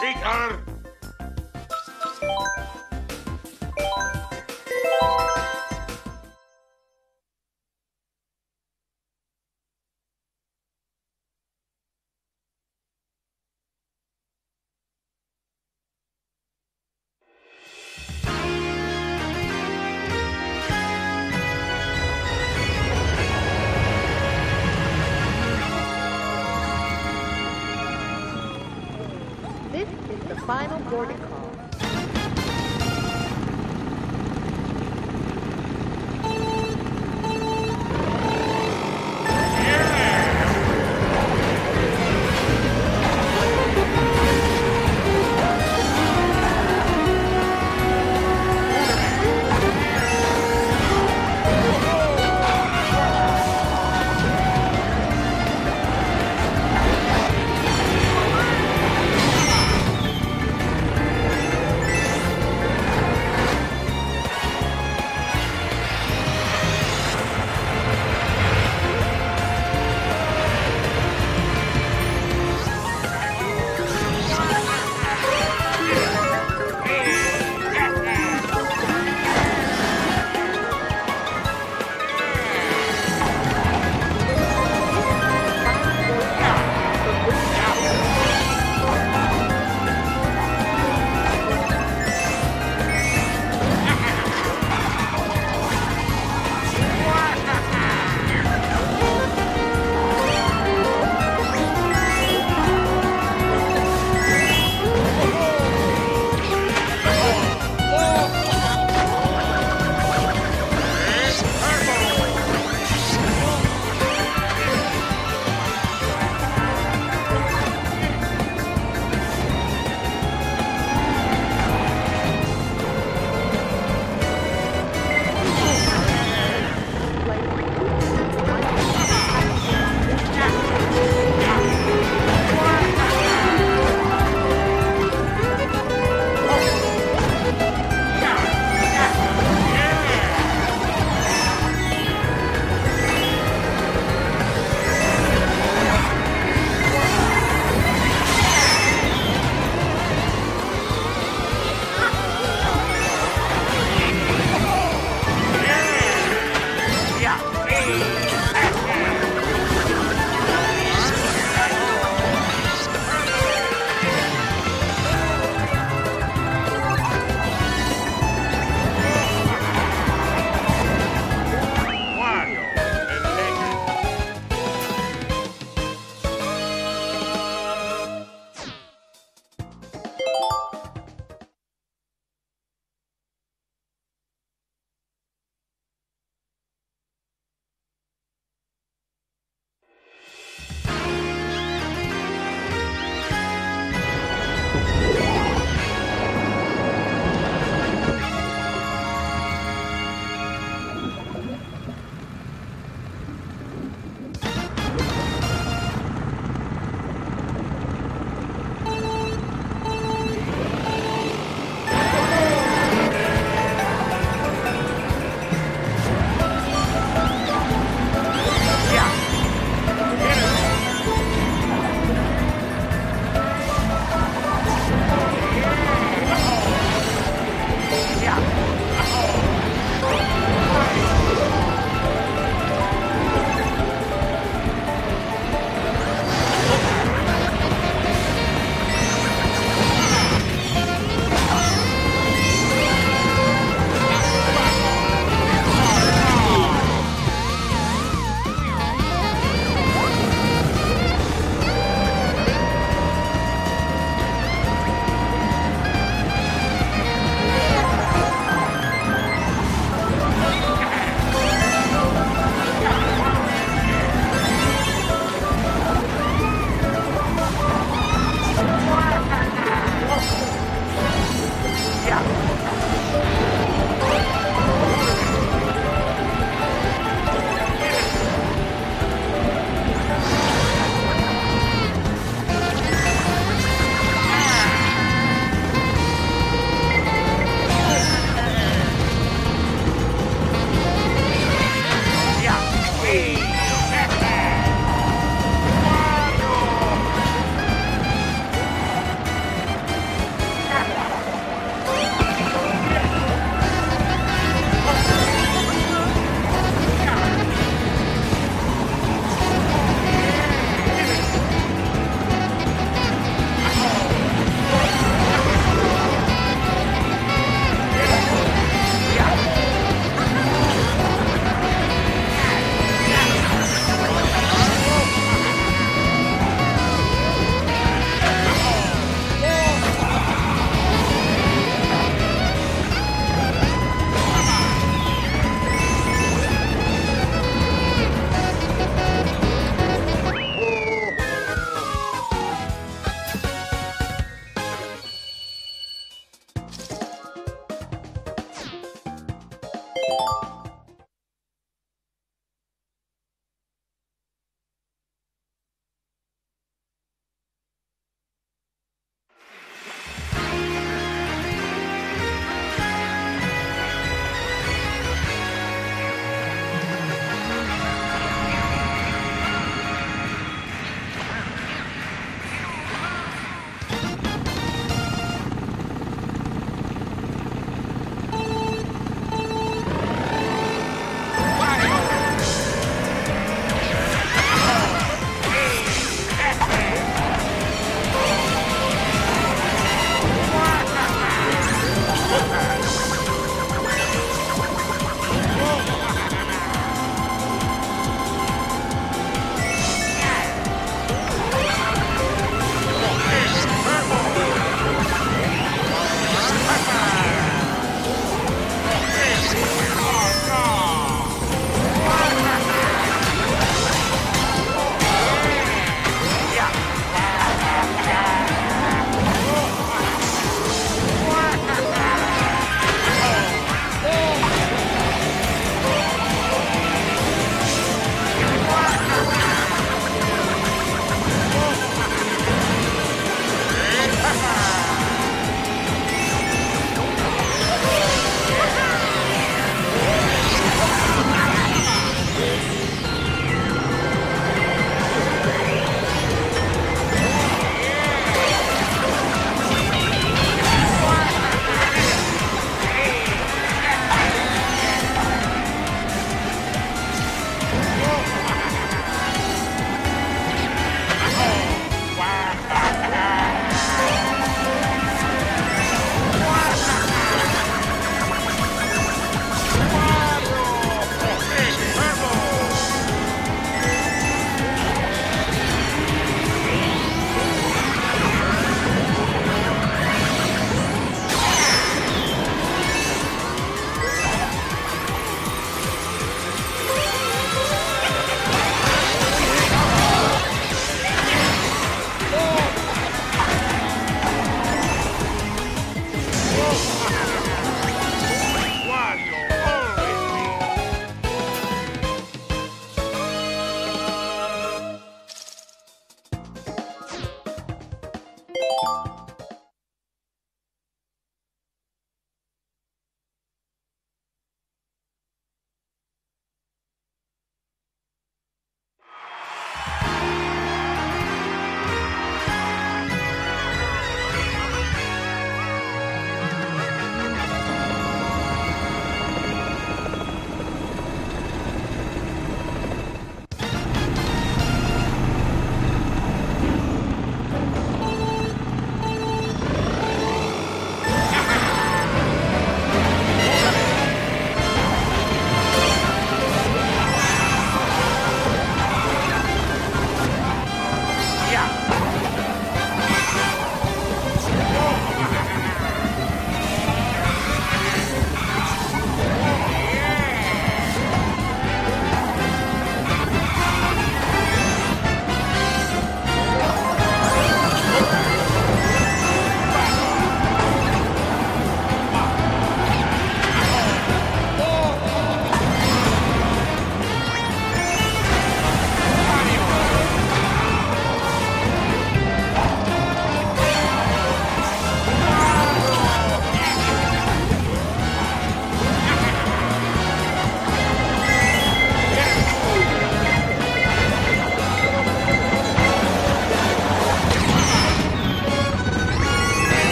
cheater! Final boarding.